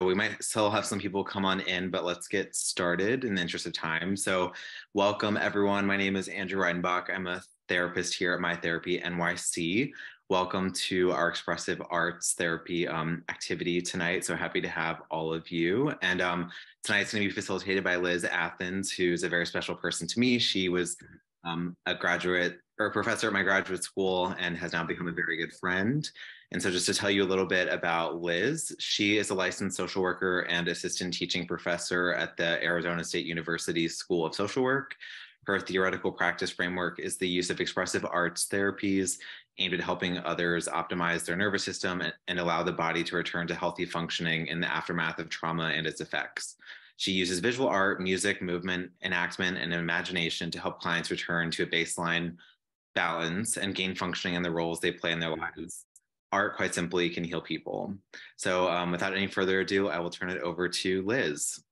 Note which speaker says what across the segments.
Speaker 1: we might still have some people come on in, but let's get started in the interest of time. So, welcome everyone. My name is Andrew Reidenbach. I'm a therapist here at My Therapy NYC. Welcome to our expressive arts therapy um, activity tonight. So happy to have all of you. And um, tonight's going to be facilitated by Liz Athens, who's a very special person to me. She was um, a graduate or a professor at my graduate school and has now become a very good friend. And so, just to tell you a little bit about Liz, she is a licensed social worker and assistant teaching professor at the Arizona State University School of Social Work. Her theoretical practice framework is the use of expressive arts therapies aimed at helping others optimize their nervous system and, and allow the body to return to healthy functioning in the aftermath of trauma and its effects. She uses visual art, music, movement, enactment, and imagination to help clients return to a baseline balance and gain functioning in the roles they play in their mm-hmm. lives art quite simply can heal people. So um, without any further ado, I will turn it over to Liz.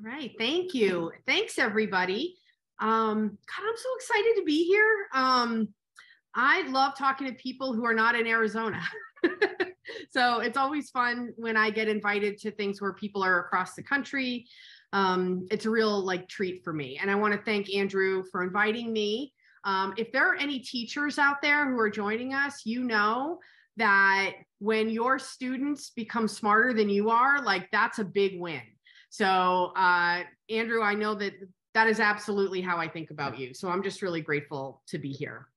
Speaker 2: All right, thank you. Thanks everybody. Um, God, I'm so excited to be here. Um, I love talking to people who are not in Arizona. so it's always fun when I get invited to things where people are across the country. Um, it's a real like treat for me. And I want to thank Andrew for inviting me. Um, if there are any teachers out there who are joining us, you know that when your students become smarter than you are, like that's a big win. So, uh, Andrew, I know that that is absolutely how I think about you. So I'm just really grateful to be here.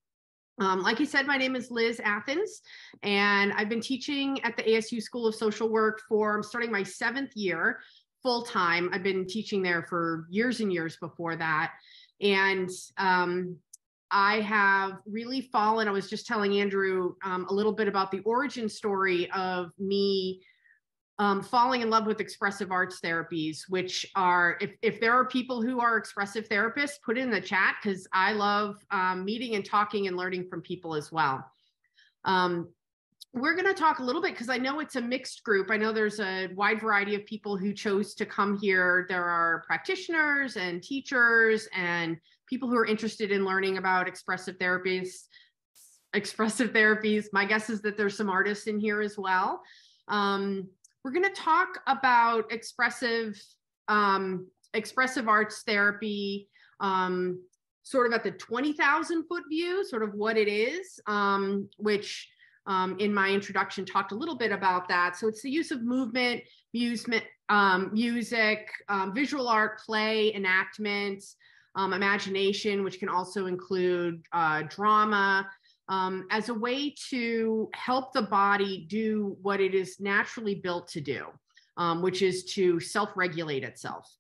Speaker 2: Um, like you said, my name is Liz Athens, and I've been teaching at the ASU School of Social Work for I'm starting my seventh year full time. I've been teaching there for years and years before that. And um, I have really fallen. I was just telling Andrew um, a little bit about the origin story of me um, falling in love with expressive arts therapies, which are, if, if there are people who are expressive therapists, put in the chat because I love um, meeting and talking and learning from people as well. Um, we're going to talk a little bit because I know it's a mixed group. I know there's a wide variety of people who chose to come here. There are practitioners and teachers and people who are interested in learning about expressive therapies expressive therapies my guess is that there's some artists in here as well. Um, we're going to talk about expressive um, expressive arts therapy um, sort of at the 20000 foot view sort of what it is um, which um, in my introduction talked a little bit about that. So it's the use of movement music um, music visual art play enactment um, imagination, which can also include uh, drama, um, as a way to help the body do what it is naturally built to do, um, which is to self regulate itself.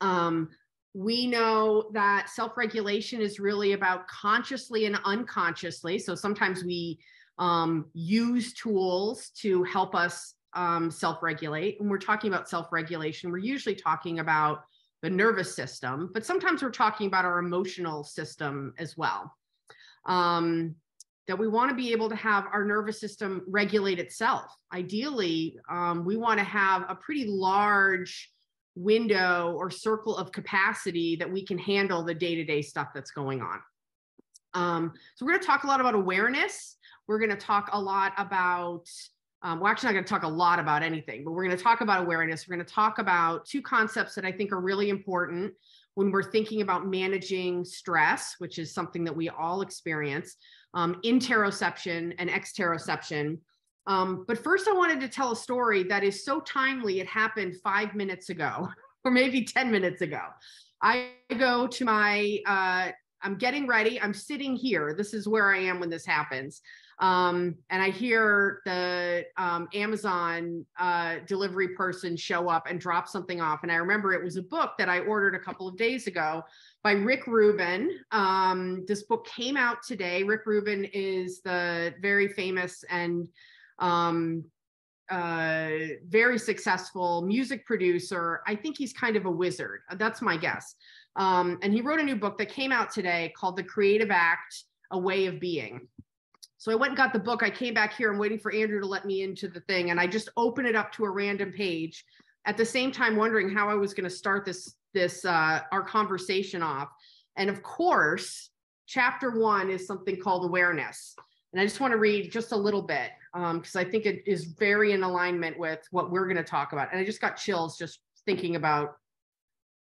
Speaker 2: Um, we know that self regulation is really about consciously and unconsciously. So sometimes we um, use tools to help us um, self regulate. When we're talking about self regulation, we're usually talking about the nervous system, but sometimes we're talking about our emotional system as well. Um, that we want to be able to have our nervous system regulate itself. Ideally, um, we want to have a pretty large window or circle of capacity that we can handle the day to day stuff that's going on. Um, so, we're going to talk a lot about awareness. We're going to talk a lot about um, we're actually not going to talk a lot about anything, but we're going to talk about awareness. We're going to talk about two concepts that I think are really important when we're thinking about managing stress, which is something that we all experience, um, interoception and exteroception. Um, but first, I wanted to tell a story that is so timely. It happened five minutes ago, or maybe 10 minutes ago. I go to my, uh, I'm getting ready. I'm sitting here. This is where I am when this happens. Um, and I hear the um, Amazon uh, delivery person show up and drop something off. And I remember it was a book that I ordered a couple of days ago by Rick Rubin. Um, this book came out today. Rick Rubin is the very famous and um, uh, very successful music producer. I think he's kind of a wizard. That's my guess. Um, and he wrote a new book that came out today called The Creative Act A Way of Being. So I went and got the book. I came back here. I'm waiting for Andrew to let me into the thing. And I just open it up to a random page at the same time wondering how I was going to start this this uh, our conversation off. And of course, chapter one is something called awareness. And I just want to read just a little bit. because um, I think it is very in alignment with what we're going to talk about. And I just got chills just thinking about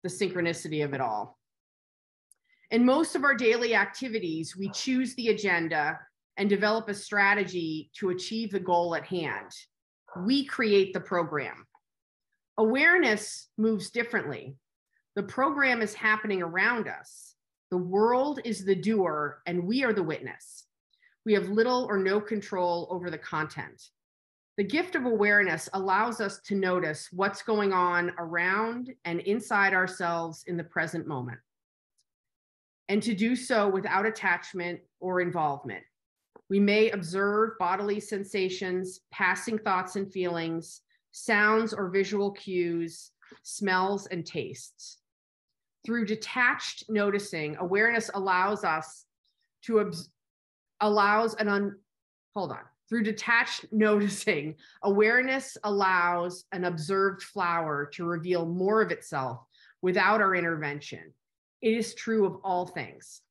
Speaker 2: the synchronicity of it all. In most of our daily activities, we choose the agenda and develop a strategy to achieve the goal at hand. We create the program. Awareness moves differently. The program is happening around us. The world is the doer, and we are the witness. We have little or no control over the content. The gift of awareness allows us to notice what's going on around and inside ourselves in the present moment, and to do so without attachment or involvement. We may observe bodily sensations, passing thoughts and feelings, sounds or visual cues, smells and tastes. Through detached noticing, awareness allows us to obs- allows an un hold on. Through detached noticing, awareness allows an observed flower to reveal more of itself without our intervention. It is true of all things.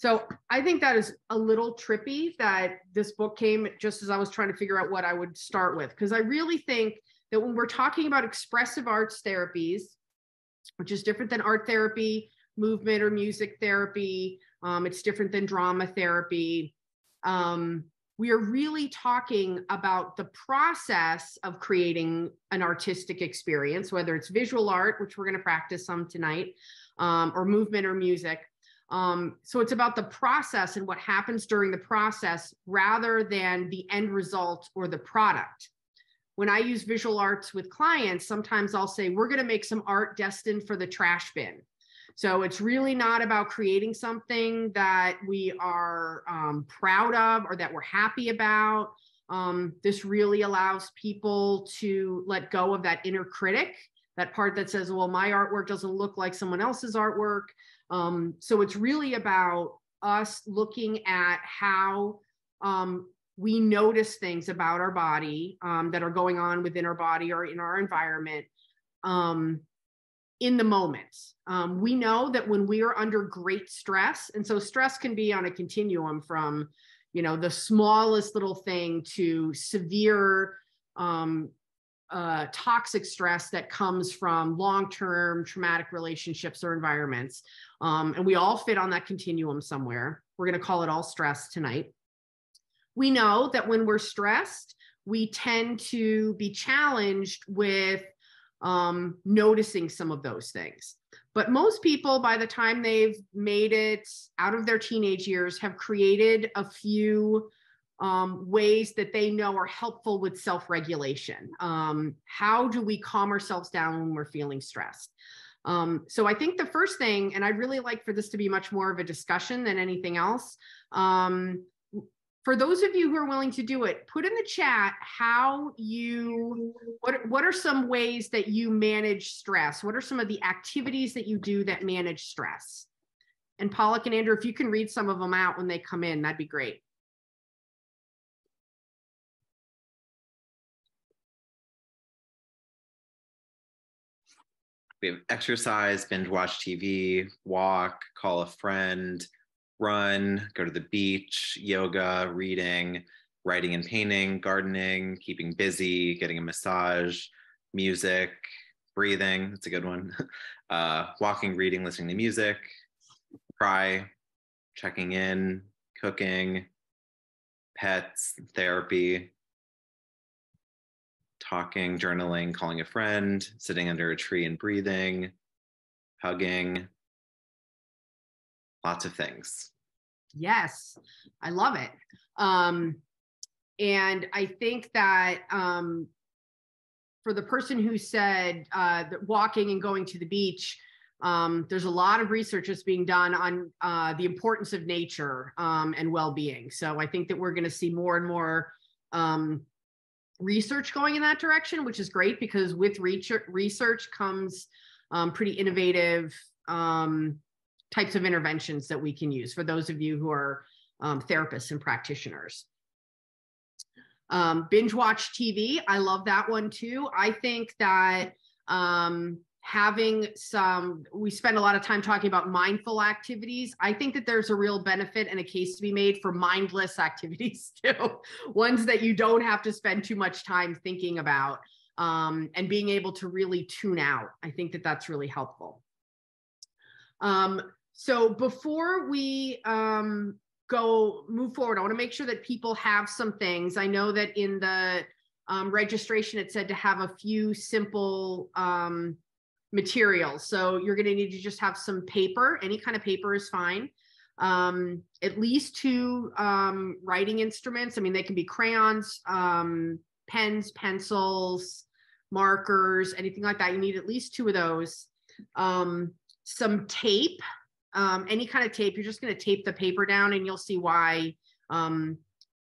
Speaker 2: So I think that is a little trippy that this book came just as I was trying to figure out what I would start with. Because I really think that when we're talking about expressive arts therapies, which is different than art therapy, movement or music therapy, um, it's different than drama therapy. Um, we are really talking about the process of creating an artistic experience, whether it's visual art, which we're going to practice some tonight, um, or movement or music. Um, so it's about the process and what happens during the process rather than the end result or the product. When I use visual arts with clients, sometimes I'll say, we're going to make some art destined for the trash bin. So it's really not about creating something that we are um, proud of or that we're happy about. Um, this really allows people to let go of that inner critic, that part that says, well, my artwork doesn't look like someone else's artwork. Um, so it's really about us looking at how um, we notice things about our body um, that are going on within our body or in our environment um, in the moment. Um, we know that when we are under great stress, and so stress can be on a continuum from, you know, the smallest little thing to severe um, uh, toxic stress that comes from long-term traumatic relationships or environments. Um, and we all fit on that continuum somewhere. We're going to call it all stress tonight. We know that when we're stressed, we tend to be challenged with um, noticing some of those things. But most people, by the time they've made it out of their teenage years, have created a few um, ways that they know are helpful with self regulation. Um, how do we calm ourselves down when we're feeling stressed? Um, so I think the first thing, and I'd really like for this to be much more of a discussion than anything else. Um, for those of you who are willing to do it, put in the chat how you what what are some ways that you manage stress? What are some of the activities that you do that manage stress? And Pollock and Andrew, if you can read some of them out when they come in, that'd be great.
Speaker 1: We have exercise, binge watch TV, walk, call a friend, run, go to the beach, yoga, reading, writing and painting, gardening, keeping busy, getting a massage, music, breathing. That's a good one. Uh, walking, reading, listening to music, cry, checking in, cooking, pets, therapy, talking, journaling, calling a friend, sitting under a tree and breathing, hugging, lots of things.
Speaker 2: Yes, I love it. Um, and I think that um, for the person who said uh, that walking and going to the beach, um, there's a lot of research that's being done on uh, the importance of nature um, and well-being. So I think that we're going to see more and more um, research going in that direction, which is great because with research, research comes um, pretty innovative um, types of interventions that we can use for those of you who are um, therapists and practitioners. Um, binge watch TV, I love that one too. I think that um, having some we spend a lot of time talking about mindful activities. I think that there's a real benefit and a case to be made for mindless activities too. Ones that you don't have to spend too much time thinking about um, and being able to really tune out. I think that that's really helpful. Um, so before we um, go move forward i want to make sure that people have some things. I know that in the um, registration it said to have a few simple um, materials. So you're going to need to just have some paper. Any kind of paper is fine. Um, at least two um, writing instruments. I mean, they can be crayons, um, pens, pencils, markers, anything like that. You need at least two of those. Um, some tape, um, any kind of tape. You're just going to tape the paper down, and you'll see why um,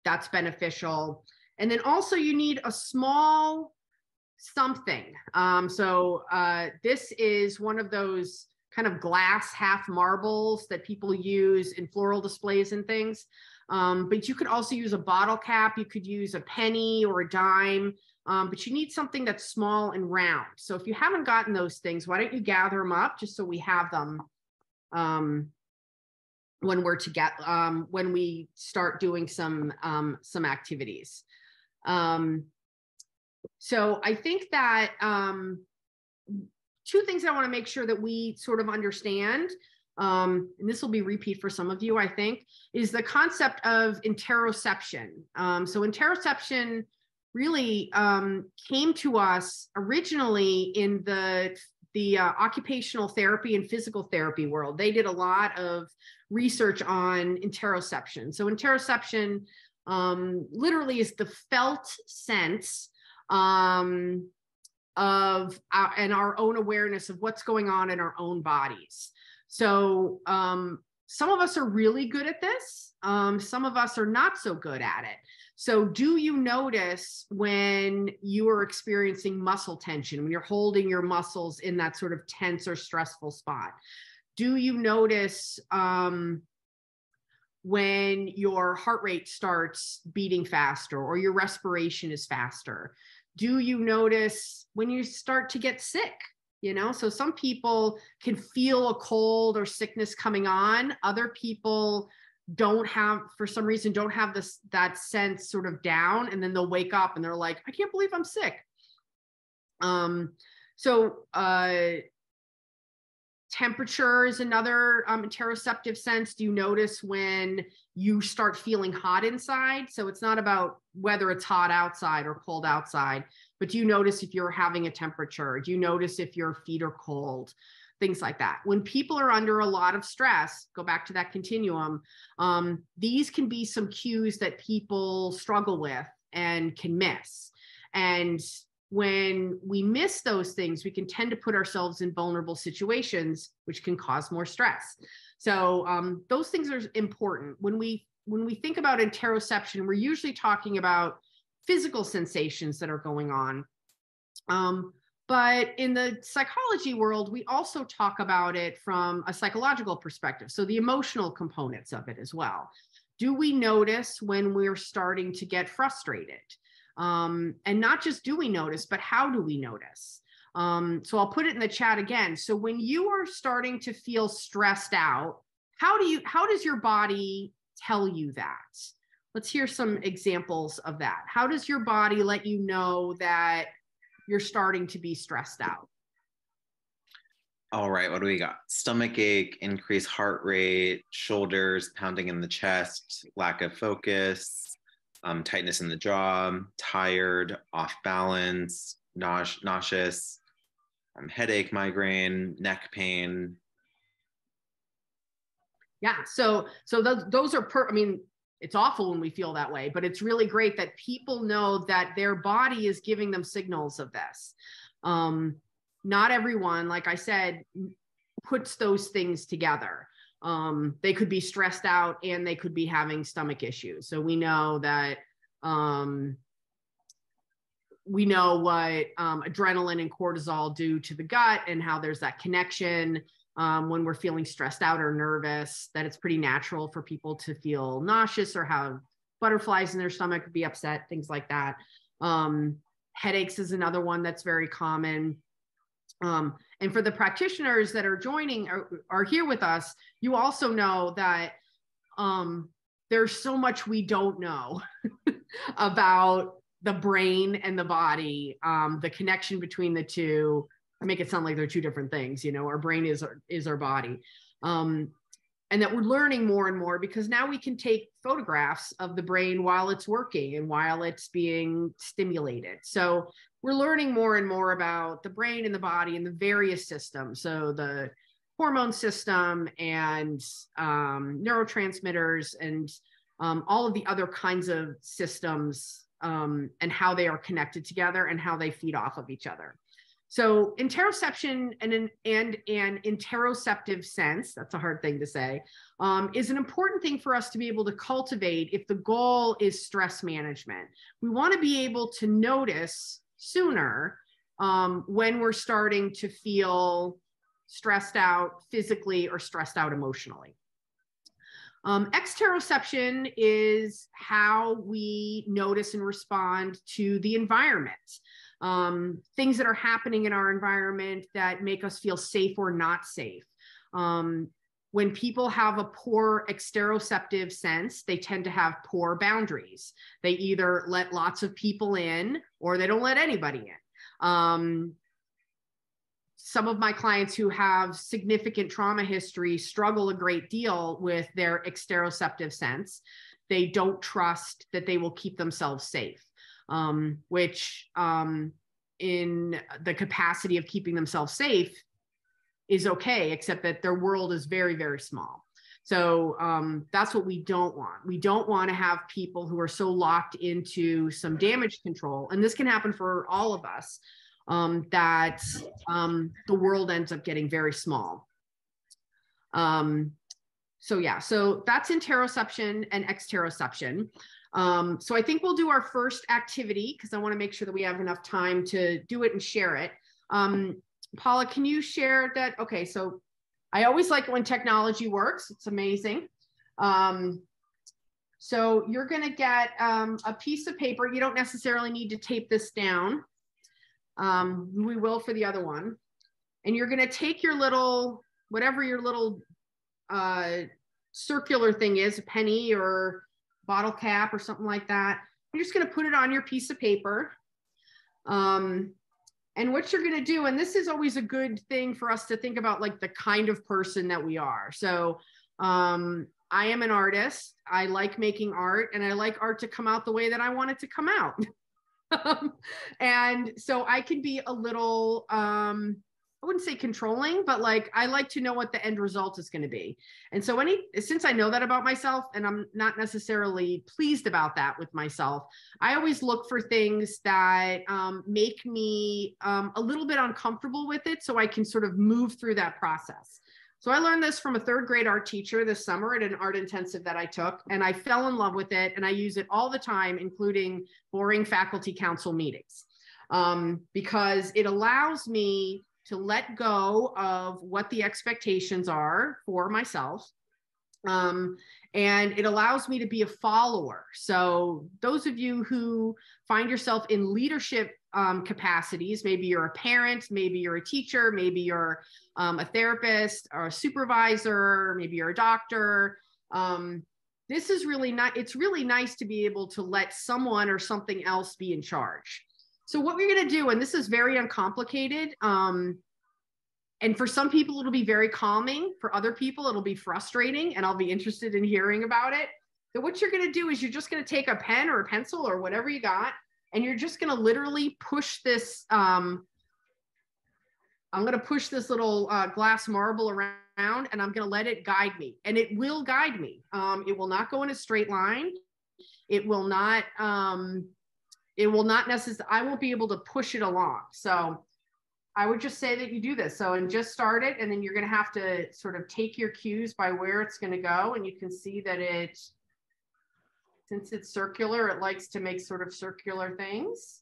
Speaker 2: that's beneficial. And then also, you need a small something. Um, so uh, this is one of those kind of glass half marbles that people use in floral displays and things. Um, but you could also use a bottle cap. You could use a penny or a dime. Um, but you need something that's small and round. So if you haven't gotten those things, why don't you gather them up just so we have them um, when we're to get um, when we start doing some um, some activities. Um, so I think that um, two things that I want to make sure that we sort of understand, um, and this will be repeat for some of you, I think, is the concept of interoception. Um, so interoception really um, came to us originally in the the uh, occupational therapy and physical therapy world. They did a lot of research on interoception. So interoception um, literally is the felt sense um, of our, and our own awareness of what's going on in our own bodies. So um, some of us are really good at this. Um, some of us are not so good at it. So, do you notice when you are experiencing muscle tension, when you're holding your muscles in that sort of tense or stressful spot? Do you notice um, when your heart rate starts beating faster or your respiration is faster? Do you notice when you start to get sick? You know, so some people can feel a cold or sickness coming on. Other people don't have, for some reason, don't have this that sense sort of down, and then they'll wake up and they're like, "I can't believe I'm sick." Um, so uh, temperature is another um, interoceptive sense. Do you notice when you start feeling hot inside? So it's not about whether it's hot outside or cold outside, but do you notice if you're having a temperature? Do you notice if your feet are cold? Things like that. When people are under a lot of stress, go back to that continuum. Um, these can be some cues that people struggle with and can miss. And when we miss those things, we can tend to put ourselves in vulnerable situations, which can cause more stress. So um, those things are important. When we when we think about interoception, we're usually talking about physical sensations that are going on. Um, but in the psychology world, we also talk about it from a psychological perspective. So the emotional components of it as well. Do we notice when we're starting to get frustrated? Um, and not just do we notice, but how do we notice? Um, so I'll put it in the chat again. So when you are starting to feel stressed out, how do you how does your body tell you that? Let's hear some examples of that. How does your body let you know that you're starting to be stressed out?
Speaker 1: All right, what do we got? Stomach ache, increased heart rate, shoulders pounding in the chest, lack of focus, um, tightness in the jaw, tired, off balance, nauseous, um, headache, migraine, neck pain.
Speaker 2: Yeah, so so those those are per. I mean, it's awful when we feel that way, but it's really great that people know that their body is giving them signals of this. Um, not everyone, like I said, puts those things together um, they could be stressed out and they could be having stomach issues. So we know that um, we know what um, adrenaline and cortisol do to the gut and how there's that connection um, when we're feeling stressed out or nervous, that it's pretty natural for people to feel nauseous or have butterflies in their stomach, be upset, things like that. Um, headaches is another one that's very common. Um, and for the practitioners that are joining or are here with us, you also know that um, there's so much we don't know about the brain and the body, um, the connection between the two. I make it sound like they're two different things. You know, our brain is our, is our body. Um, and that we're learning more and more because now we can take photographs of the brain while it's working and while it's being stimulated. So we're learning more and more about the brain and the body and the various systems. So the hormone system and um, neurotransmitters and um, all of the other kinds of systems um, and how they are connected together and how they feed off of each other. So interoception and an, and an interoceptive sense, that's a hard thing to say, um, is an important thing for us to be able to cultivate if the goal is stress management. We want to be able to notice sooner um, when we're starting to feel stressed out physically or stressed out emotionally. Um, exteroception is how we notice and respond to the environment um, things that are happening in our environment that make us feel safe or not safe. Um, when people have a poor exteroceptive sense, they tend to have poor boundaries. They either let lots of people in or they don't let anybody in. Um, some of my clients who have significant trauma history struggle a great deal with their exteroceptive sense. They don't trust that they will keep themselves safe um, which um, in the capacity of keeping themselves safe is okay, except that their world is very, very small. So um, that's what we don't want. We don't want to have people who are so locked into some damage control, and this can happen for all of us, um, that um, the world ends up getting very small. Um, so yeah, so that's interoception and exteroception. Um, so I think we'll do our first activity because I want to make sure that we have enough time to do it and share it. Um, Paula, can you share that? Okay, so I always like when technology works. It's amazing. Um, so you're going to get um, a piece of paper. You don't necessarily need to tape this down. Um, we will for the other one. And you're going to take your little, whatever your little uh, circular thing is, a penny or bottle cap or something like that. You're just going to put it on your piece of paper. Um, and what you're going to do, and this is always a good thing for us to think about, like the kind of person that we are. So, um, I am an artist. I like making art, and I like art to come out the way that I want it to come out. um, and so I can be a little um, I wouldn't say controlling, but like I like to know what the end result is going to be. And so any since I know that about myself and I'm not necessarily pleased about that with myself, I always look for things that um, make me um, a little bit uncomfortable with it so I can sort of move through that process. So I learned this from a third grade art teacher this summer at an art intensive that I took, and I fell in love with it. And I use it all the time, including boring faculty council meetings, um, because it allows me to let go of what the expectations are for myself. Um, and it allows me to be a follower. So, those of you who find yourself in leadership um, capacities, maybe you're a parent, maybe you're a teacher, maybe you're um, a therapist or a supervisor, maybe you're a doctor. Um, this is really not, it's really nice to be able to let someone or something else be in charge. So what we're going to do, and this is very uncomplicated, um, and for some people it'll be very calming. For other people it'll be frustrating, and I'll be interested in hearing about it. So what you're going to do is you're just going to take a pen or a pencil or whatever you got, and you're just going to literally push this. Um, I'm going to push this little uh, glass marble around and I'm going to let it guide me. And it will guide me. Um, it will not go in a straight line. It will not um, it will not necessarily, I won't be able to push it along. So I would just say that you do this. So, and just start it, and then you're going to have to sort of take your cues by where it's going to go. And you can see that it, since it's circular, it likes to make sort of circular things.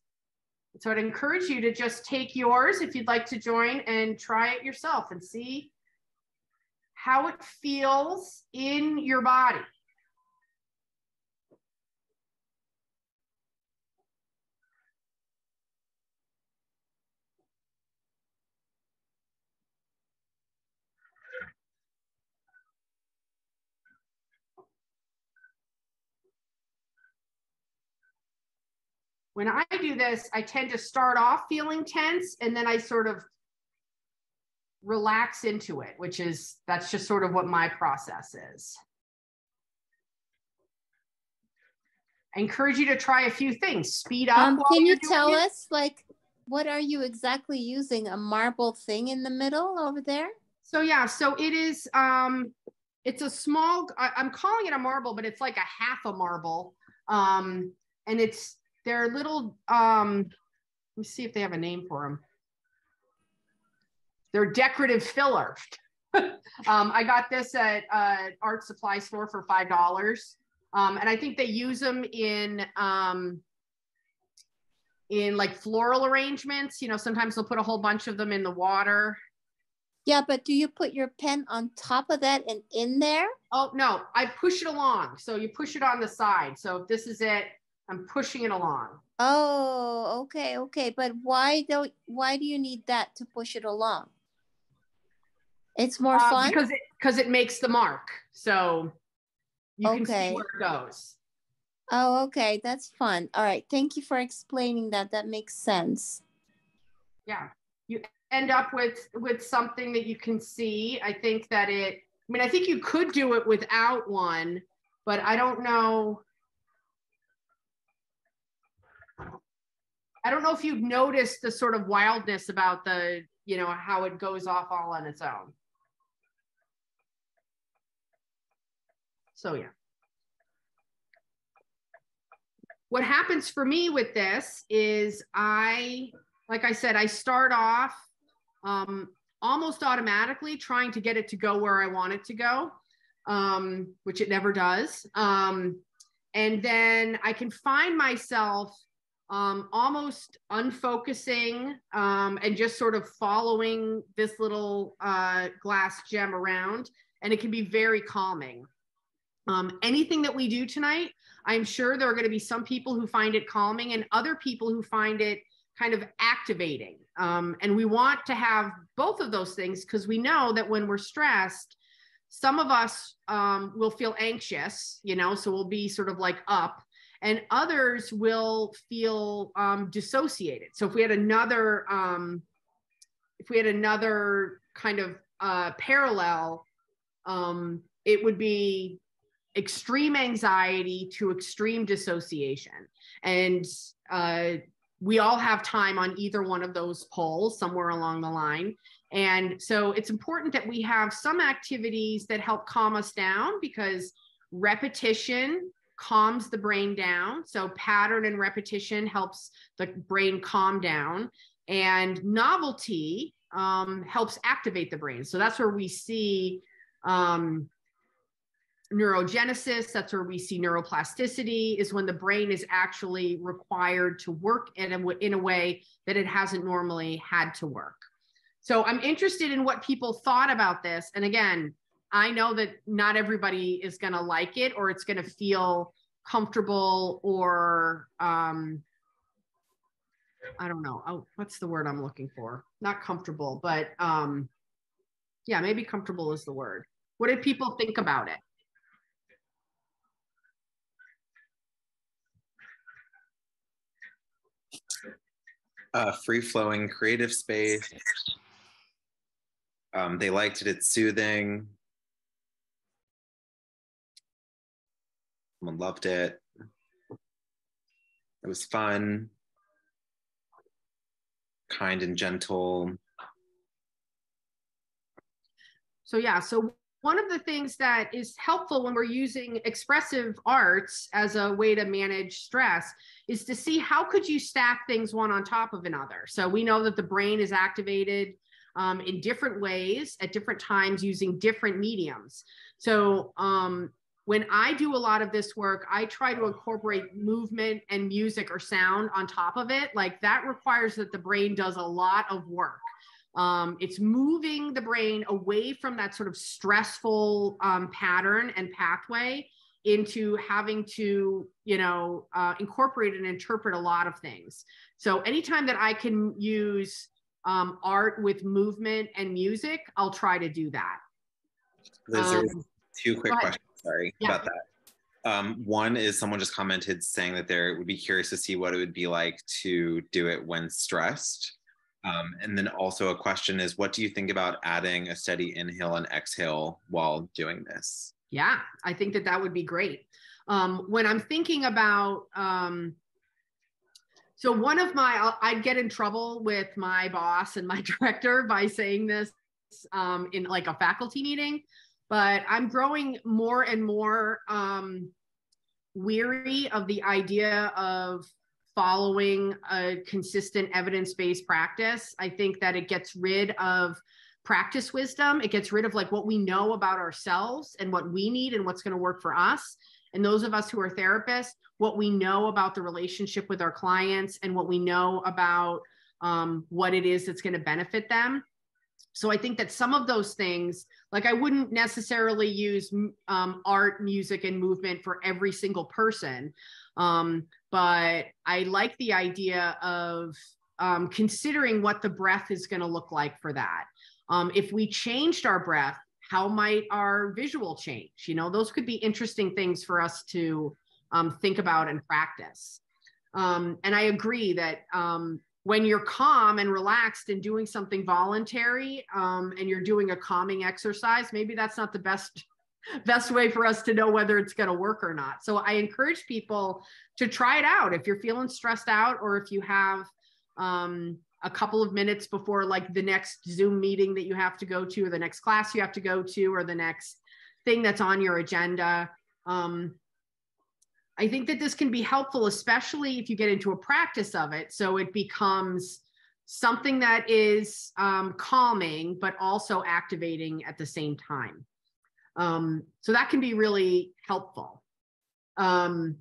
Speaker 2: So I'd encourage you to just take yours if you'd like to join and try it yourself and see how it feels in your body. When I do this, I tend to start off feeling tense and then I sort of relax into it, which is that's just sort of what my process is. I encourage you to try a few things. Speed up.
Speaker 3: Um, can you tell it. us, like, what are you exactly using? A marble thing in the middle over there?
Speaker 2: So yeah, so it is. Um, it's a small. I, am calling it a marble, but it's like a half a marble. Um, and it's they're little. Um, let me see if they have a name for them. They're decorative filler. um, I got this at uh, art supply store for five dollars. Um, and I think they use them in um, in like floral arrangements. You know, sometimes they'll put a whole bunch of them in the water.
Speaker 3: Yeah, but do you put your pen on top of that and in there?
Speaker 2: Oh no, I push it along. So you push it on the side. So if this is it, I'm pushing it along.
Speaker 3: Oh, okay, okay. But why don't why do you need that to push it along? It's more uh, fun
Speaker 2: because it because it makes the mark. So you okay. can see where it goes.
Speaker 3: Oh, okay. That's fun. All right. Thank you for explaining that. That makes sense.
Speaker 2: Yeah. You end up with with something that you can see. I think that it I mean, I think you could do it without one, but I don't know. I don't know if you've noticed the sort of wildness about the, you know, how it goes off all on its own. So yeah. What happens for me with this is I, like I said, I start off um, almost automatically trying to get it to go where I want it to go, um, which it never does. Um, and then I can find myself um, almost unfocusing um, and just sort of following this little uh, glass gem around. And it can be very calming. Um, anything that we do tonight, I'm sure there are going to be some people who find it calming and other people who find it kind of activating. Um, and we want to have both of those things because we know that when we're stressed, some of us um, will feel anxious, you know, so we'll be sort of like up, and others will feel um, dissociated. So if we had another, um, if we had another kind of uh, parallel, um, it would be extreme anxiety to extreme dissociation. And uh, we all have time on either one of those poles somewhere along the line. And so it's important that we have some activities that help calm us down because repetition calms the brain down. So pattern and repetition helps the brain calm down. And novelty um, helps activate the brain. So that's where we see um, neurogenesis that's where we see neuroplasticity is when the brain is actually required to work in a, in a way that it hasn't normally had to work so i'm interested in what people thought about this and again i know that not everybody is going to like it or it's going to feel comfortable or um i don't know oh, what's the word i'm looking for not comfortable but um yeah maybe comfortable is the word what did people think about it
Speaker 1: uh, free flowing creative space. Um, they liked it, it's soothing. Someone loved it. It was fun, kind and gentle.
Speaker 2: So, yeah, so one of the things that is helpful when we're using expressive arts as a way to manage stress is to see how could you stack things one on top of another so we know that the brain is activated um, in different ways at different times using different mediums so um, when i do a lot of this work i try to incorporate movement and music or sound on top of it like that requires that the brain does a lot of work um, it's moving the brain away from that sort of stressful um, pattern and pathway into having to, you know, uh, incorporate and interpret a lot of things. So anytime that I can use um, art with movement and music, I'll try to do that.
Speaker 1: Liz, um, two quick questions. Sorry yeah. about that. Um, one is someone just commented saying that they would be curious to see what it would be like to do it when stressed. Um, and then also a question is, what do you think about adding a steady inhale and exhale while doing this?
Speaker 2: Yeah, I think that that would be great. Um, when I'm thinking about, um, so one of my, I'd get in trouble with my boss and my director by saying this um, in like a faculty meeting, but I'm growing more and more um, weary of the idea of following a consistent evidence-based practice. I think that it gets rid of practice wisdom. It gets rid of like what we know about ourselves and what we need and what's going to work for us. And those of us who are therapists, what we know about the relationship with our clients and what we know about um, what it is that's going to benefit them. So I think that some of those things, like I wouldn't necessarily use um, art, music, and movement for every single person. Um, but I like the idea of um, considering what the breath is going to look like for that. Um, if we changed our breath, how might our visual change? You know, those could be interesting things for us to um, think about and practice. Um, and I agree that when you're calm and relaxed and doing something voluntary um, and you're doing a calming exercise, maybe that's not the best best way for us to know whether it's going to work or not. So I encourage people to try it out if you're feeling stressed out or if you have um, a couple of minutes before like the next Zoom meeting that you have to go to or the next class you have to go to or the next thing that's on your agenda. Um, I think that this can be helpful, especially if you get into a practice of it. So it becomes something that is um, calming, but also activating at the same time. Um, so that can be really helpful. Um,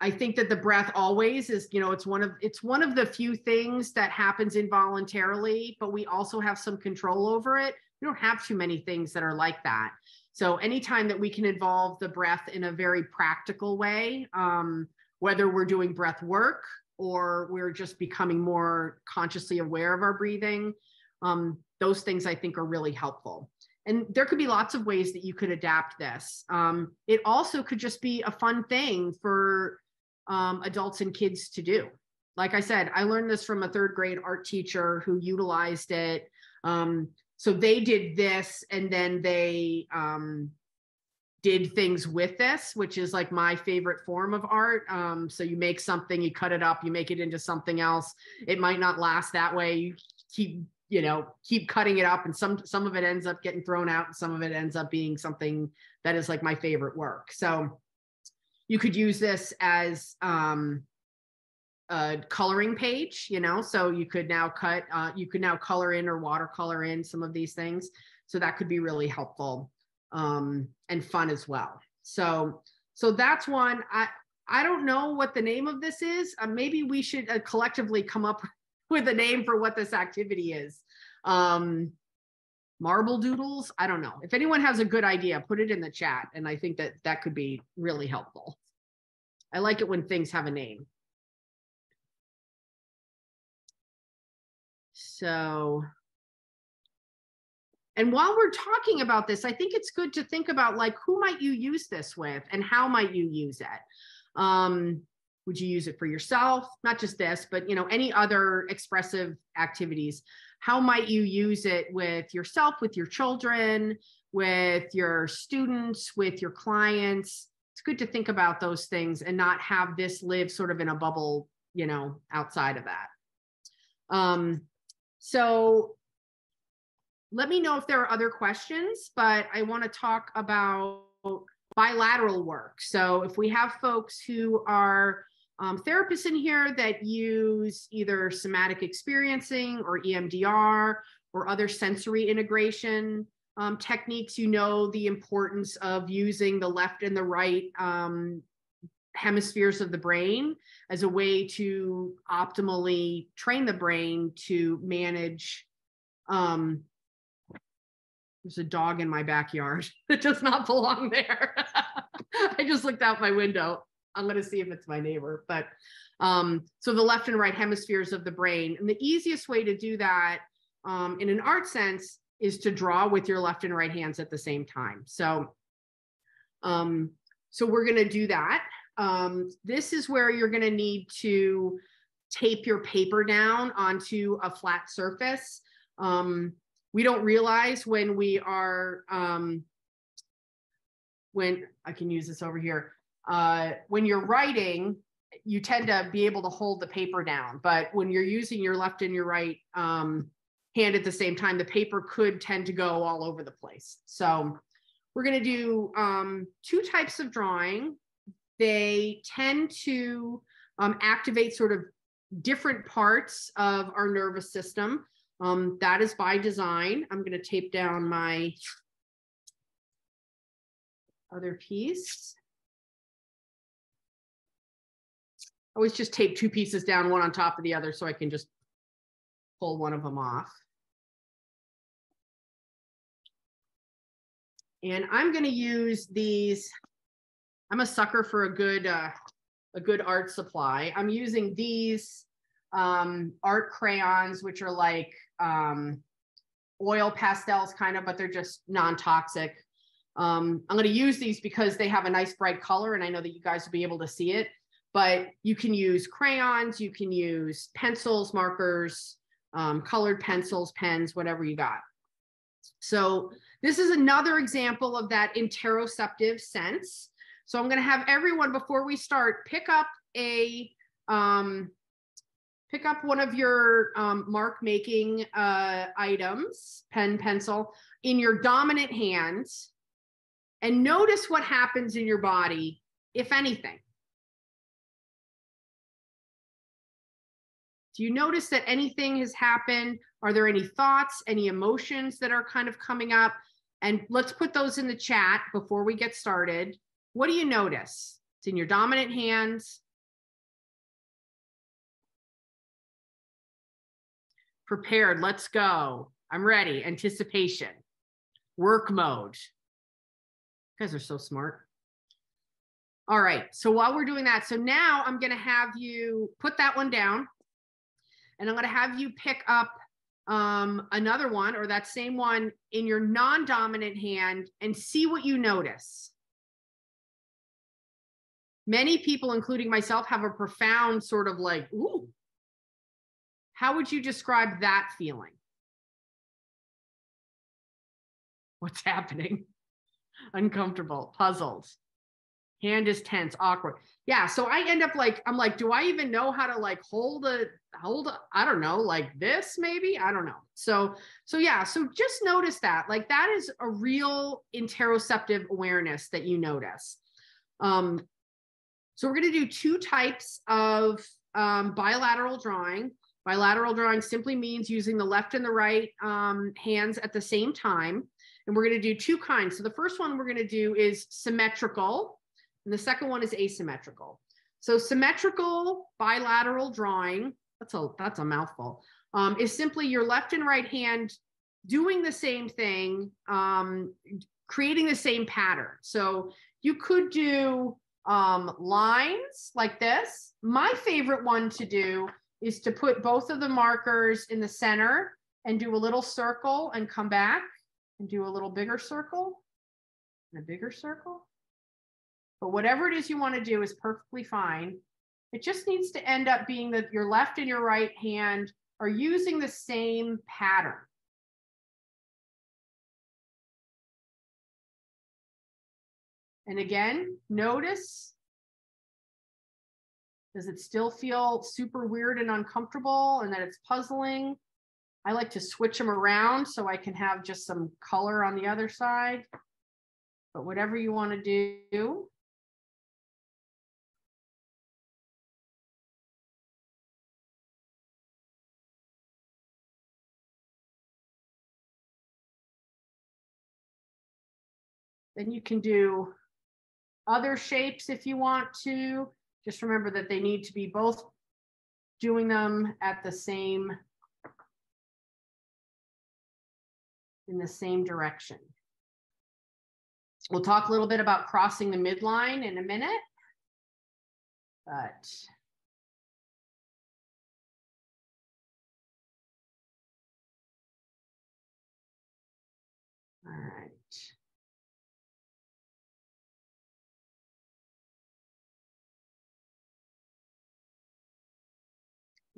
Speaker 2: I think that the breath always is, you know, it's one of it's one of the few things that happens involuntarily, but we also have some control over it. We don't have too many things that are like that. So anytime that we can involve the breath in a very practical way, um, whether we're doing breath work or we're just becoming more consciously aware of our breathing, um, those things I think are really helpful. And there could be lots of ways that you could adapt this. Um, it also could just be a fun thing for um, adults and kids to do. Like I said, I learned this from a third grade art teacher who utilized it. Um, so they did this and then they um, did things with this, which is like my favorite form of art. Um, so you make something, you cut it up, you make it into something else. It might not last that way. You keep, you know, keep cutting it up, and some some of it ends up getting thrown out, and some of it ends up being something that is like my favorite work. So you could use this as um, a coloring page, you know, so you could now cut, uh, you could now color in or watercolor in some of these things. So that could be really helpful um, and fun as well. So, so that's one. I, I don't know what the name of this is. Uh, maybe we should uh, collectively come up with a name for what this activity is. Um, marble doodles. I don't know. If anyone has a good idea, put it in the chat. And I think that that could be really helpful. I like it when things have a name. So, and while we're talking about this, I think it's good to think about like who might you use this with and how might you use it? Um, would you use it for yourself? Not just this, but you know, any other expressive activities. How might you use it with yourself, with your children, with your students, with your clients? It's good to think about those things and not have this live sort of in a bubble, you know, outside of that. Um, so let me know if there are other questions, but I want to talk about bilateral work. So if we have folks who are um, therapists in here that use either somatic experiencing or EMDR or other sensory integration um, techniques, you know the importance of using the left and the right um, hemispheres of the brain as a way to optimally train the brain to manage um there's a dog in my backyard that does not belong there. I just looked out my window. I'm going to see if it's my neighbor but um so the left and right hemispheres of the brain. And the easiest way to do that um, in an art sense is to draw with your left and right hands at the same time. So um so we're going to do that. Um, this is where you're going to need to tape your paper down onto a flat surface. Um, we don't realize when we are, um, when I can use this over here, uh, when you're writing, you tend to be able to hold the paper down. But when you're using your left and your right um, hand at the same time, the paper could tend to go all over the place. So we're going to do um, two types of drawing. They tend to um, activate sort of different parts of our nervous system. Um, that is by design. I'm going to tape down my other piece. I always just tape two pieces down, one on top of the other, so I can just pull one of them off. And I'm going to use these. I'm a sucker for a good uh, a good art supply. I'm using these um, art crayons, which are like um, oil pastels, kind of, but they're just non-toxic. Um, I'm going to use these because they have a nice bright color, and I know that you guys will be able to see it but you can use crayons, you can use pencils, markers, um, colored pencils, pens, whatever you got. So this is another example of that interoceptive sense. So I'm going to have everyone before we start pick up a um, pick up one of your um, mark making uh, items, pen, pencil, in your dominant hand, and notice what happens in your body, if anything. Do you notice that anything has happened? Are there any thoughts, any emotions that are kind of coming up? And let's put those in the chat before we get started. What do you notice? It's in your dominant hands. Prepared, let's go. I'm ready. Anticipation. Work mode. You guys are so smart. All right. So while we're doing that, so now I'm going to have you put that one down and I'm going to have you pick up um, another one or that same one in your non dominant hand and see what you notice. Many people, including myself, have a profound sort of like, ooh. How would you describe that feeling? What's happening? Uncomfortable, puzzled, hand is tense, awkward yeah so i end up like i'm like do i even know how to like hold a hold a, i don't know like this maybe i don't know so so yeah so just notice that like that is a real interoceptive awareness that you notice um so we're going to do two types of um, bilateral drawing bilateral drawing simply means using the left and the right um, hands at the same time and we're going to do two kinds so the first one we're going to do is symmetrical and the second one is asymmetrical. So symmetrical bilateral drawing, that's a that's a mouthful, um, is simply your left and right hand doing the same thing, um, creating the same pattern. So you could do um, lines like this. My favorite one to do is to put both of the markers in the center and do a little circle and come back and do a little bigger circle and a bigger circle but whatever it is you want to do is perfectly fine. It just needs to end up being that your left and your right hand are using the same pattern. And again, notice, does it still feel super weird and uncomfortable and that it's puzzling? I like to switch them around so I can have just some color on the other side. But whatever you want to do, Then you can do other shapes if you want to. Just remember that they need to be both doing them at the same, in the same direction. We'll talk a little bit about crossing the midline in a minute, but all right.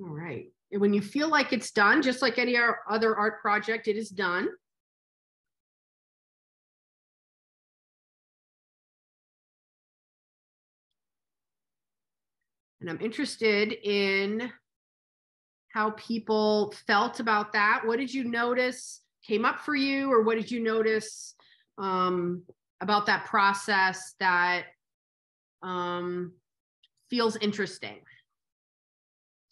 Speaker 2: All right. And when you feel like it's done, just like any other art project, it is done. And I'm interested in how people felt about that. What did you notice came up for you, or what did you notice um, about that process that um, feels interesting?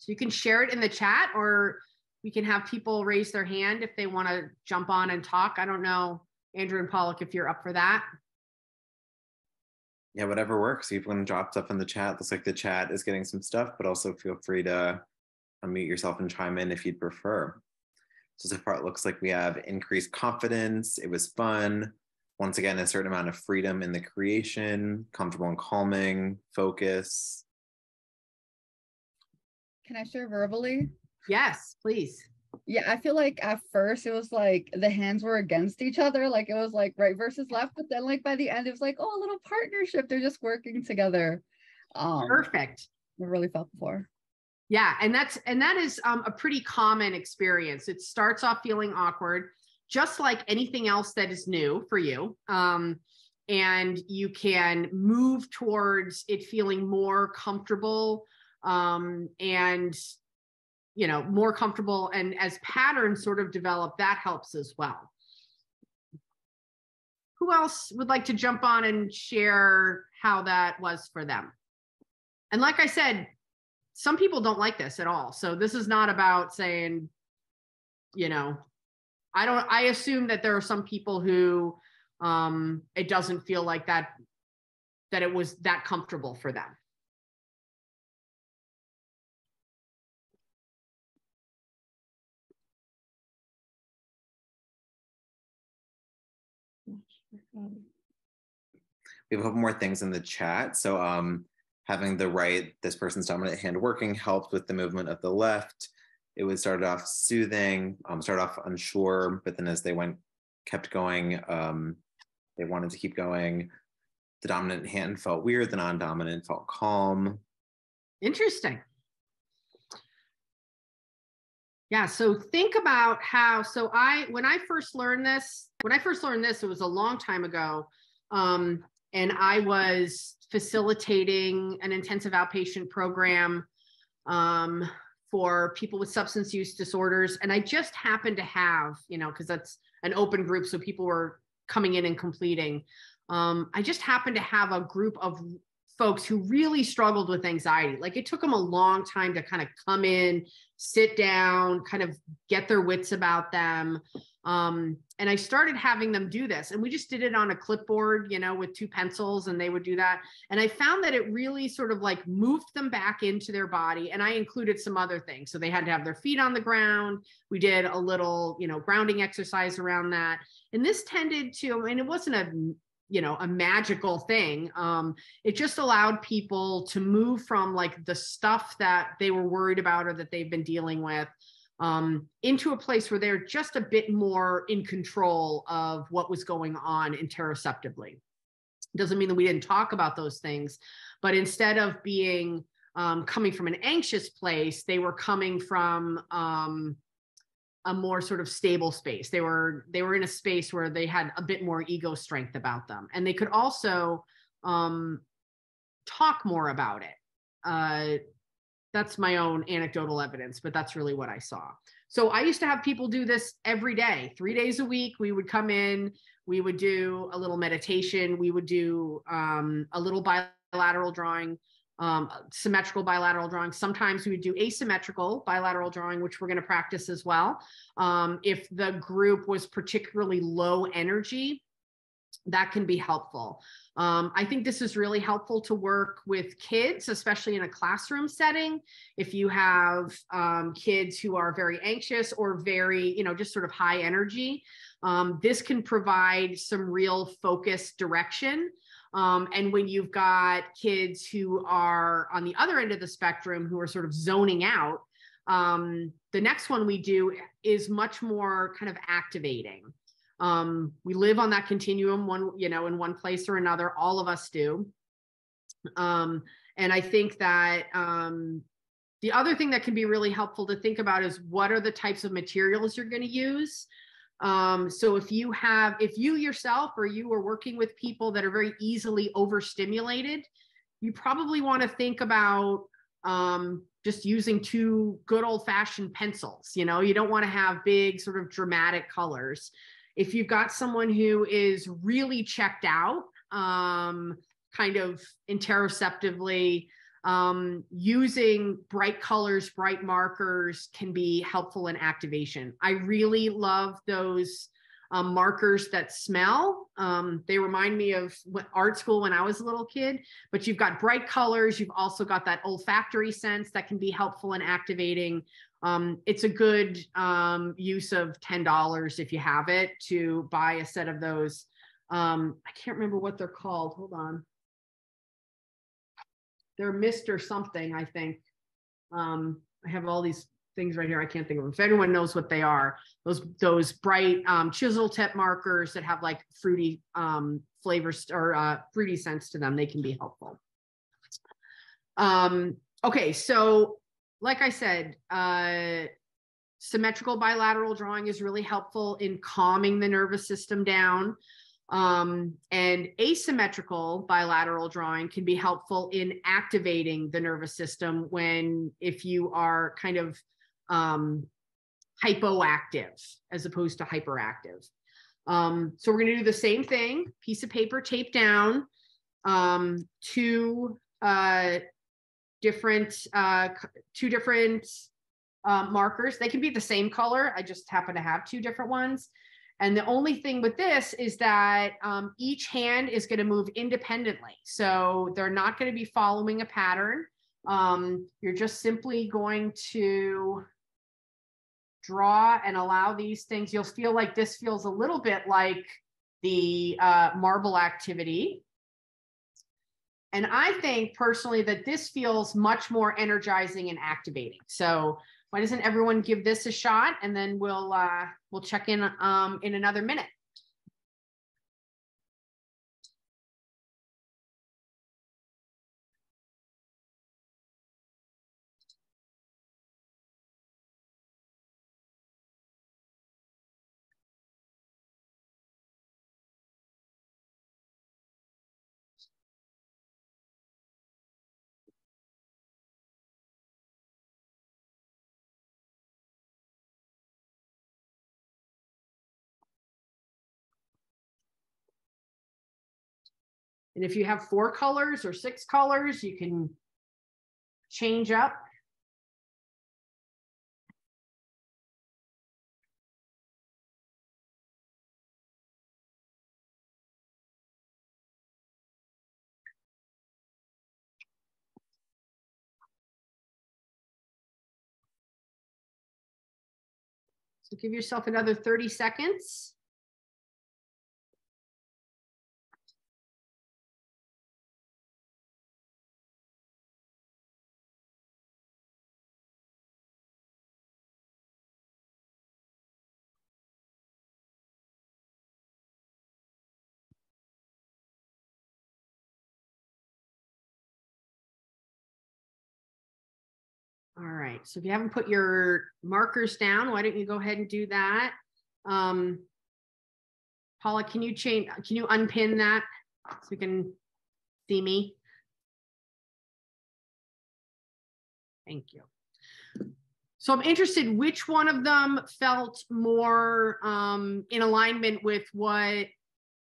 Speaker 2: So you can share it in the chat, or we can have people raise their hand if they want to jump on and talk. I don't know, Andrew and Paula, if you're up for that
Speaker 1: yeah, whatever works. You can drop stuff in the chat. Looks like the chat is getting some stuff, but also feel free to unmute yourself and chime in if you'd prefer. So so far it looks like we have increased confidence. It was fun. Once again, a certain amount of freedom in the creation, comfortable and calming, focus.
Speaker 4: Can I share verbally?
Speaker 2: Yes, please.
Speaker 4: Yeah i feel like at first it was like the hands were against each other like it was like right versus left but then like by the end it was like oh a little partnership. They're just working together.
Speaker 2: Um perfect.
Speaker 4: I really felt before.
Speaker 2: Yeah and that's and that is um, a pretty common experience. It starts off feeling awkward just like anything else that is new for you. Um, and you can move towards it feeling more comfortable um, and you know more comfortable and as patterns sort of develop that helps as well. Who else would like to jump on and share how that was for them? And like i said some people don't like this at all. So this is not about saying you know i don't i assume that there are some people who um it doesn't feel like that that it was that comfortable for them
Speaker 1: we have a couple more things in the chat. So um, having the right, this person's dominant hand working helped with the movement of the left. It would start off soothing, um, start off unsure, but then as they went, kept going, um, they wanted to keep going. The dominant hand felt weird, the non-dominant felt calm.
Speaker 2: Interesting. Yeah, so think about how so I when I first learned this, when I first learned this, it was a long time ago. Um, and I was facilitating an intensive outpatient program um, for people with substance use disorders. And I just happened to have, you know, because that's an open group, so people were coming in and completing. Um, I just happened to have a group of folks who really struggled with anxiety. Like it took them a long time to kind of come in, sit down, kind of get their wits about them. Um, and I started having them do this, and we just did it on a clipboard, you know, with two pencils, and they would do that. And I found that it really sort of like moved them back into their body. And I included some other things. So they had to have their feet on the ground. We did a little, you know, grounding exercise around that. And this tended to, mean, it wasn't a you know a magical thing um it just allowed people to move from like the stuff that they were worried about or that they've been dealing with um into a place where they're just a bit more in control of what was going on interoceptively. Doesn't mean that we didn't talk about those things but instead of being um, coming from an anxious place they were coming from um, a more sort of stable space. They were they were in a space where they had a bit more ego strength about them. And they could also um, talk more about it. Uh, that's my own anecdotal evidence but that's really what i saw. So i used to have people do this every day three days a week. We would come in we would do a little meditation we would do um, a little bilateral drawing um, symmetrical bilateral drawing. Sometimes we would do asymmetrical bilateral drawing, which we're going to practice as well. Um, if the group was particularly low energy, that can be helpful. Um, I think this is really helpful to work with kids, especially in a classroom setting. If you have um, kids who are very anxious or very, you know, just sort of high energy, um, this can provide some real focused direction um, and when you've got kids who are on the other end of the spectrum who are sort of zoning out, um, the next one we do is much more kind of activating. Um, we live on that continuum, one, you know, in one place or another. All of us do. Um, and I think that um, the other thing that can be really helpful to think about is what are the types of materials you're going to use. Um, so if you have, if you yourself or you are working with people that are very easily overstimulated, you probably want to think about um, just using two good old fashioned pencils. You know, you don't want to have big sort of dramatic colors. If you've got someone who is really checked out, um, kind of interoceptively, um, using bright colors, bright markers can be helpful in activation. I really love those um, markers that smell. Um, they remind me of art school when I was a little kid, but you've got bright colors. You've also got that olfactory sense that can be helpful in activating. Um, it's a good um, use of $10 if you have it to buy a set of those. Um, I can't remember what they're called. Hold on. They're Mr. something, I think. Um, I have all these things right here. I can't think of them. If anyone knows what they are, those those bright um, chisel tip markers that have like fruity um, flavors or uh, fruity scents to them, they can be helpful. Um, okay, so like I said, uh, symmetrical bilateral drawing is really helpful in calming the nervous system down. Um, and asymmetrical bilateral drawing can be helpful in activating the nervous system when, if you are kind of um, hypoactive as opposed to hyperactive. Um, so we're going to do the same thing piece of paper taped down, um, two uh, different, uh, two different uh, markers. They can be the same color. I just happen to have two different ones. And the only thing with this is that um, each hand is going to move independently. So they're not going to be following a pattern. Um, you're just simply going to draw and allow these things. You'll feel like this feels a little bit like the uh, marble activity. And I think personally that this feels much more energizing and activating. So why doesn't everyone give this a shot and then we'll uh, we'll check in um, in another minute. And if you have four colors or six colors, you can change up. So give yourself another 30 seconds. Right. So if you haven't put your markers down, why don't you go ahead and do that? Um, Paula, can you change, can you unpin that so you can see me? Thank you. So I'm interested which one of them felt more um, in alignment with what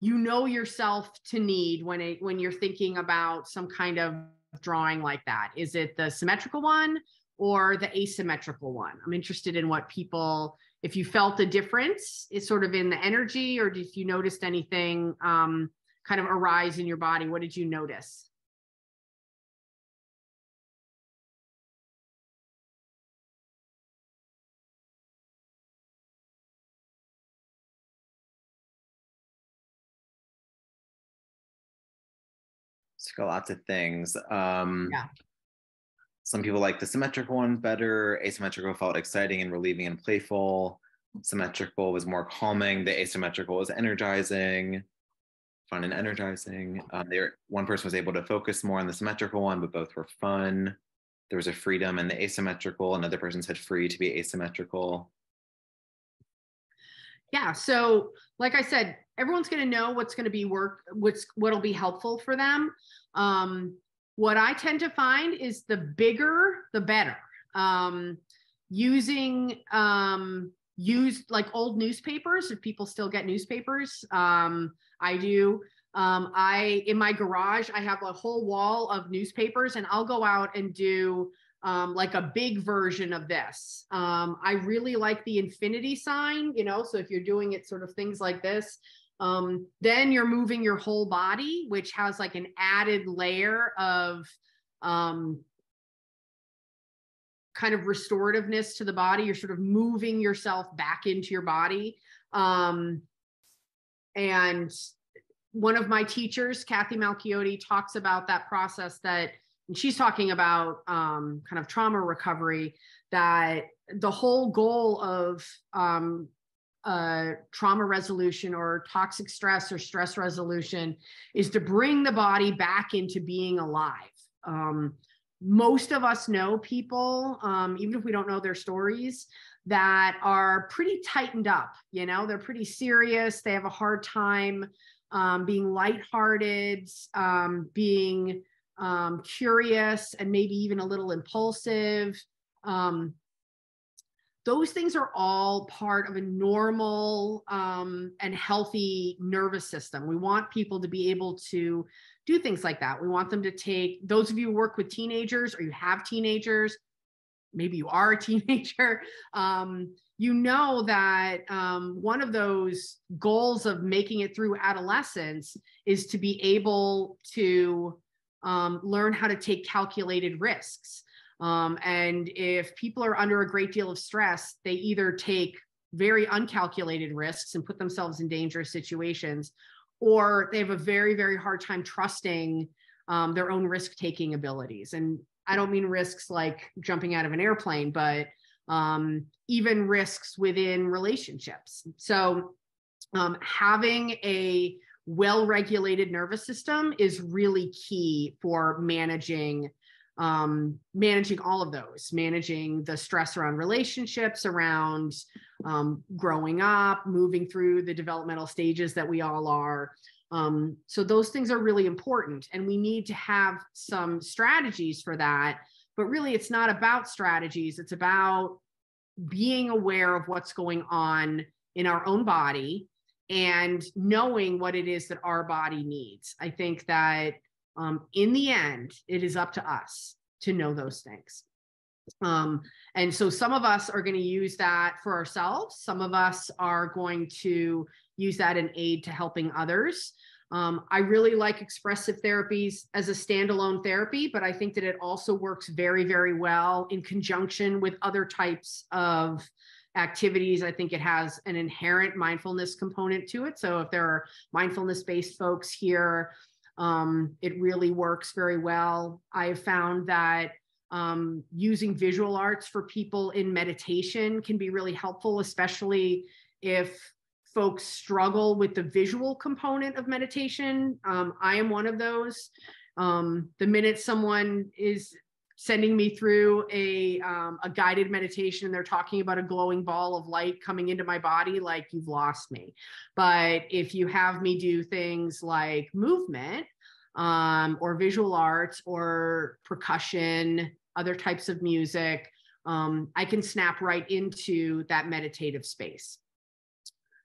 Speaker 2: you know yourself to need when it, when you're thinking about some kind of drawing like that. Is it the symmetrical one or the asymmetrical one? I'm interested in what people, if you felt a difference, is sort of in the energy, or if you noticed anything um, kind of arise in your body. What did you notice?
Speaker 1: Lots of things. Um,
Speaker 2: Yeah.
Speaker 1: Some people like the symmetrical one better. Asymmetrical felt exciting and relieving and playful. Symmetrical was more calming. The asymmetrical was energizing, fun and energizing. Um, there, one person was able to focus more on the symmetrical one, but both were fun. there was a freedom and the asymmetrical. Another person said free to be asymmetrical.
Speaker 2: Yeah. So, like I said, everyone's going to know what's going to be work, what's what'll be helpful for them. Um, what I tend to find is the bigger, the better. Um, using um, used like old newspapers, if people still get newspapers, um, I do. Um, I in my garage, I have a whole wall of newspapers, and I'll go out and do um, like a big version of this. Um, I really like the infinity sign, you know. So if you're doing it sort of things like this, um, then you're moving your whole body, which has like an added layer of um, kind of restorativeness to the body. You're sort of moving yourself back into your body. Um, and one of my teachers, Cathy Malchiodi, talks about that process that she's talking about um, kind of trauma recovery that the whole goal of um, uh, trauma resolution or toxic stress or stress resolution is to bring the body back into being alive. Um, most of us know people, um, even if we don't know their stories, that are pretty tightened up. You know, they're pretty serious. They have a hard time um, being lighthearted, um, being um, curious, and maybe even a little impulsive. Um, those things are all part of a normal um, and healthy nervous system. We want people to be able to do things like that. We want them to take, those of you who work with teenagers or you have teenagers, maybe you are a teenager, um, you know that um, one of those goals of making it through adolescence is to be able to um, learn how to take calculated risks. Um, and if people are under a great deal of stress, they either take very uncalculated risks and put themselves in dangerous situations, or they have a very, very hard time trusting um, their own risk taking abilities. And I don't mean risks like jumping out of an airplane, but um, even risks within relationships. So, um, having a well regulated nervous system is really key for managing um, managing all of those, managing the stress around relationships, around um, growing up, moving through the developmental stages that we all are. Um, so those things are really important, and we need to have some strategies for that. But really, it's not about strategies; it's about being aware of what's going on in our own body and knowing what it is that our body needs. I think that um, in the end, it is up to us to know those things. Um, and so some of us are going to use that for ourselves. Some of us are going to use that in aid to helping others. Um, I really like expressive therapies as a standalone therapy, but I think that it also works very, very well in conjunction with other types of activities. I think it has an inherent mindfulness component to it. So if there are mindfulness based folks here, um, it really works very well. I've found that um, using visual arts for people in meditation can be really helpful, especially if folks struggle with the visual component of meditation. Um, I am one of those. Um, the minute someone is sending me through a um, a guided meditation and they're talking about a glowing ball of light coming into my body like you've lost me. But if you have me do things like movement um, or visual arts or percussion other types of music um, i can snap right into that meditative space.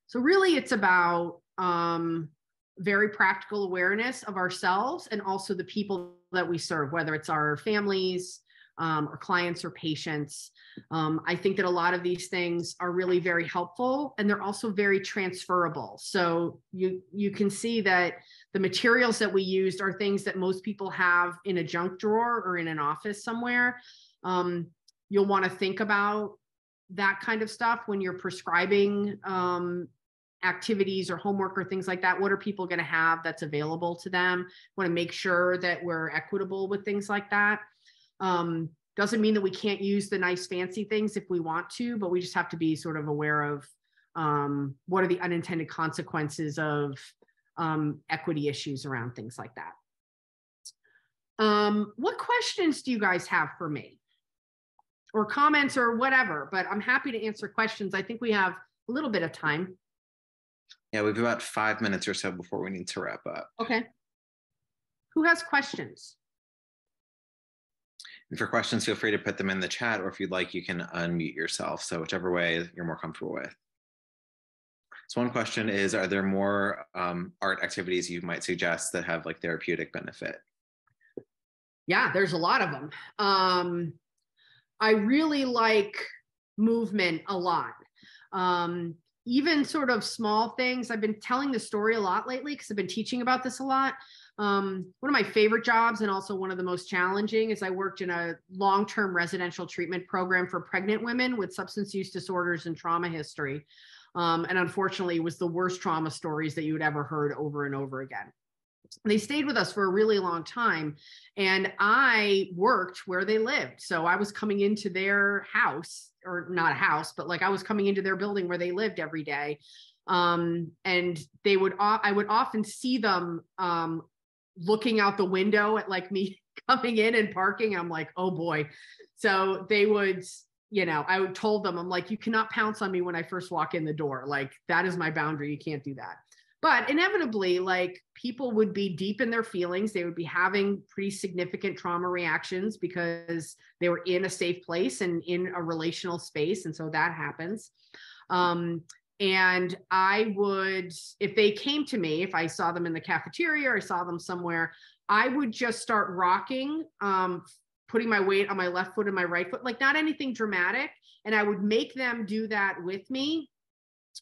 Speaker 2: So really it's about um, very practical awareness of ourselves and also the people that we serve, whether it's our families, um, or clients or patients. Um, I think that a lot of these things are really very helpful and they're also very transferable. So you you can see that the materials that we used are things that most people have in a junk drawer or in an office somewhere. Um, you'll want to think about that kind of stuff when you're prescribing um, activities or homework or things like that what are people going to have that's available to them want to make sure that we're equitable with things like that um, doesn't mean that we can't use the nice fancy things if we want to but we just have to be sort of aware of um, what are the unintended consequences of um, equity issues around things like that Um, what questions do you guys have for me? Or comments or whatever, but I'm happy to answer questions. I think we have a little bit of time.
Speaker 1: Yeah, we have about five minutes or so before we need to wrap up.
Speaker 2: Okay. Who has questions?
Speaker 1: And for questions, feel free to put them in the chat, or if you'd like, you can unmute yourself. So whichever way you're more comfortable with. So one question is, are there more um, art activities you might suggest that have like therapeutic benefit?
Speaker 2: Yeah, there's a lot of them. Um, I really like movement a lot. Um, even sort of small things. I've been telling the story a lot lately because I've been teaching about this a lot. Um, one of my favorite jobs and also one of the most challenging is I worked in a long term residential treatment program for pregnant women with substance use disorders and trauma history. Um, and unfortunately, it was the worst trauma stories that you had ever heard over and over again. They stayed with us for a really long time, and I worked where they lived. So I was coming into their house, or not a house, but like I was coming into their building where they lived every day. Um, and they would, I would often see them um, looking out the window at like me coming in and parking. I'm like, oh boy. So they would you know, I would told them, I'm like, you cannot pounce on me when I first walk in the door. Like, that is my boundary. You can't do that. But inevitably, like, people would be deep in their feelings. They would be having pretty significant trauma reactions because they were in a safe place and in a relational space. And so that happens. Um, and I would, if they came to me, if I saw them in the cafeteria or I saw them somewhere, I would just start rocking um, putting my weight on my left foot and my right foot, like not anything dramatic. And I would make them do that with me,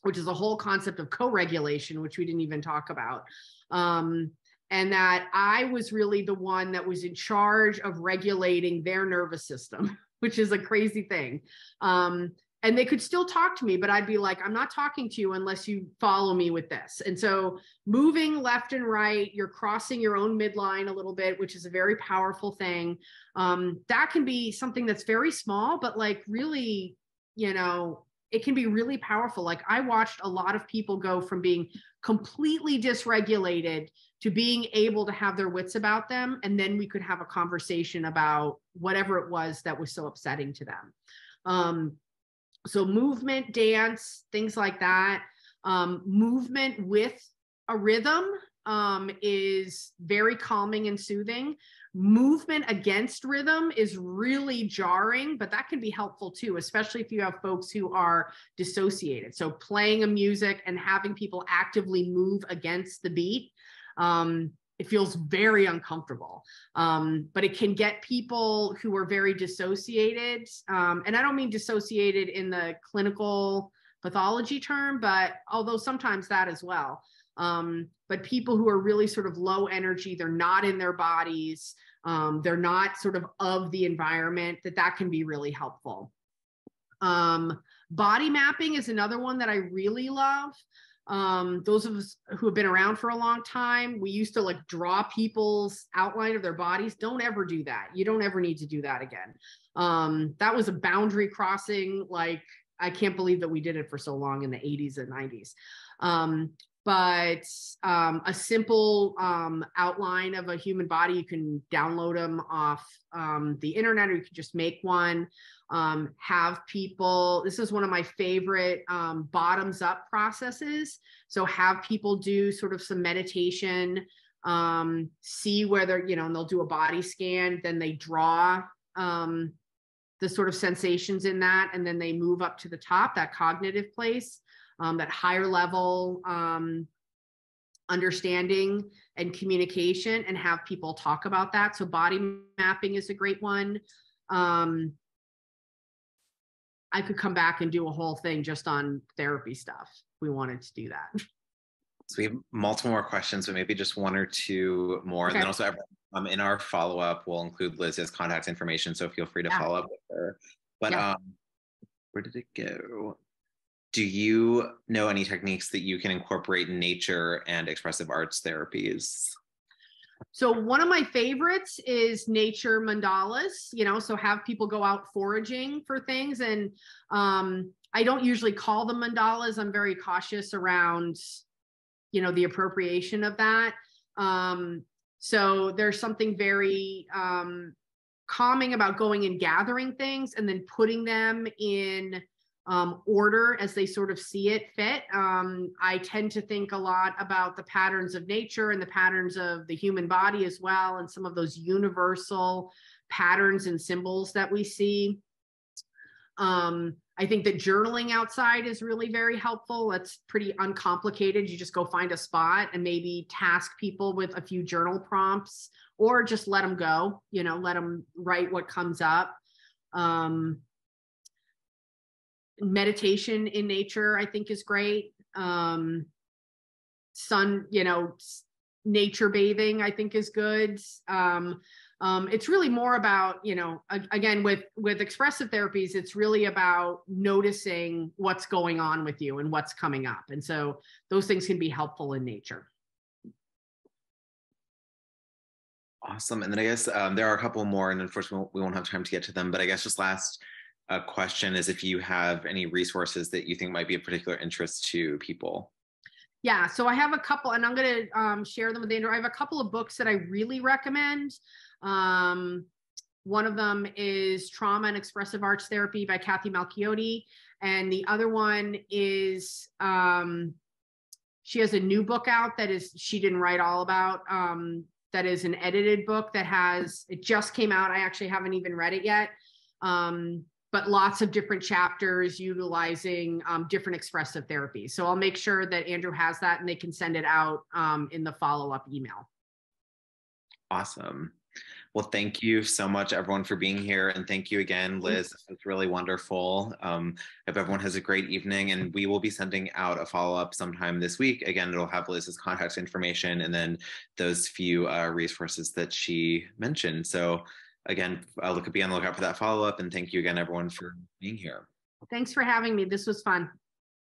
Speaker 2: which is a whole concept of co regulation, which we didn't even talk about. Um, and that I was really the one that was in charge of regulating their nervous system, which is a crazy thing. Um, and they could still talk to me but i'd be like i'm not talking to you unless you follow me with this and so moving left and right you're crossing your own midline a little bit which is a very powerful thing um, that can be something that's very small but like really you know it can be really powerful. Like i watched a lot of people go from being completely dysregulated to being able to have their wits about them and then we could have a conversation about whatever it was that was so upsetting to them. Um, so movement dance things like that um, movement with a rhythm um, is very calming and soothing movement against rhythm is really jarring but that can be helpful too especially if you have folks who are dissociated so playing a music and having people actively move against the beat um, it feels very uncomfortable. Um, but it can get people who are very dissociated. Um, and I don't mean dissociated in the clinical pathology term, but although sometimes that as well. Um, but people who are really sort of low energy, they're not in their bodies, um, they're not sort of of the environment, that that can be really helpful. Um, body mapping is another one that I really love. Um those of us who have been around for a long time we used to like draw people's outline of their bodies. Don't ever do that. You don't ever need to do that again. Um that was a boundary crossing. Like i can't believe that we did it for so long in the 80s and 90s um but um, a simple um, outline of a human body you can download them off um, the internet or you can just make one um, have people this is one of my favorite um, bottoms up processes. So have people do sort of some meditation um, see whether you know and they'll do a body scan then they draw the sort of sensations in that and then they move up to the top that cognitive place um, that higher level um, understanding and communication and have people talk about that. So body mapping is a great one. Um, I could come back and do a whole thing just on therapy stuff. If we wanted to do that.
Speaker 1: So we have multiple more questions, but maybe just one or two more. Okay. And then also um, in our follow-up, we'll include Liz's contact information. So feel free to yeah. follow up with her. But yeah. um, where did it go? Do you know any techniques that you can incorporate in nature and expressive arts therapies?
Speaker 2: So one of my favorites is nature mandalas, you know, so have people go out foraging for things and um I don't usually call them mandalas. I'm very cautious around you know the appropriation of that. Um So there's something very um, calming about going and gathering things and then putting them in um, order as they sort of see it fit. Um, I tend to think a lot about the patterns of nature and the patterns of the human body as well, and some of those universal patterns and symbols that we see. Um, I think that journaling outside is really very helpful. It's pretty uncomplicated. You just go find a spot and maybe task people with a few journal prompts or just let them go, you know, let them write what comes up. Um, meditation in nature, I think, is great. Um, sun, you know, nature bathing, I think, is good. Um, um, it's really more about you know again with with expressive therapies it's really about noticing what's going on with you and what's coming up and so those things can be helpful in nature
Speaker 1: awesome and then i guess um, there are a couple more and unfortunately we won't have time to get to them but i guess just last uh, question is if you have any resources that you think might be of particular interest to people
Speaker 2: yeah, so I have a couple, and I'm going to um, share them with Andrew. I have a couple of books that I really recommend. Um, one of them is Trauma and Expressive Arts Therapy by Cathy Malchiodi. And the other one is um, she has a new book out that is she didn't write all about. Um, that is an edited book that has it just came out. I actually haven't even read it yet. Um, but lots of different chapters utilizing um, different expressive therapies. So I'll make sure that Andrew has that and they can send it out um, in the follow up email.
Speaker 1: Awesome. Well, thank you so much, everyone, for being here. And thank you again, Liz. It's really wonderful. Um, I hope everyone has a great evening. And we will be sending out a follow up sometime this week. Again, it'll have Liz's contact information and then those few uh, resources that she mentioned. So, again, I'll look, be on the lookout for that follow up. And thank you again, everyone, for being here.
Speaker 2: Thanks for having me. This was fun.